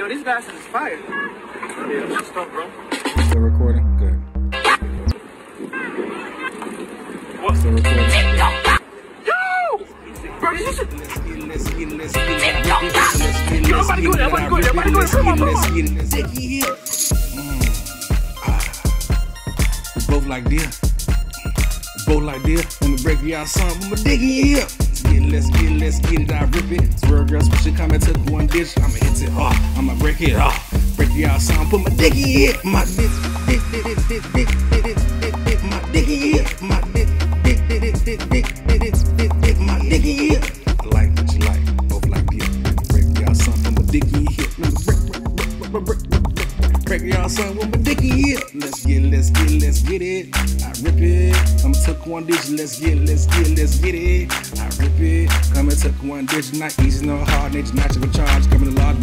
Yo, this bastard is fire. Yeah, what's up, bro? Still recording? Good. What? Still recording. Yo! Bro, you should... Yo, I'm about to go. Come on, come on. Sticky here. Both like this, both like this. Let me break you out something. I'ma dig in here. Let's get it, it, it. I rip it. Swear girl, some shit come and took one dish. I'ma hit it hard. I'ma break it off. Break y'all something. Put my dick in hip. My dick, dick, dick, dick, dick, dick, dick, dick, dick. My dick in hip. My dick, dick, dick, dick, dick, dick, dick, dick, dick. My dick in your hip. I like what you like. Both like this. Break y'all something. Put my dick in me break, break, break, break, break, break, break. Y'all something with my dick in hip. Let's get it, let's get it, let's get it. I rip it. I'ma took one dish. Let's get it, let's get it, let's get it. I rip it. Took one dish. Not easy, no hard. Nature natural charge. Coming to large.